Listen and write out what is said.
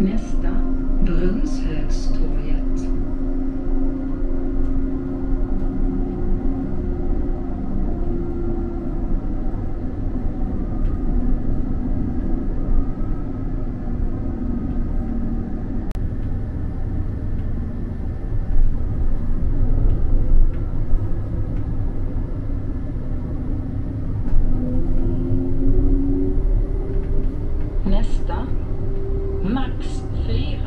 Nästa, Brunnshögstorget. Max Philippe.